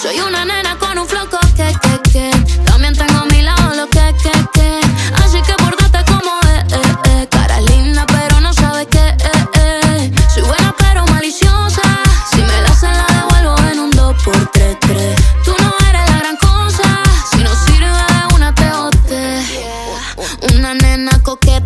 Soy una nena con un flow que, que, que. También tengo a mi lado lo que, que, que. Así que pórtate como es. Eh, eh. eh. Cara linda, pero no sabes qué. Eh, eh. Soy buena, pero maliciosa. Si me la hacen, la devuelvo en un 2 por 3 3 Tú no eres la gran cosa. Si no sirve, una te. Una nena coqueta